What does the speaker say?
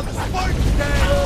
on Spartan Day!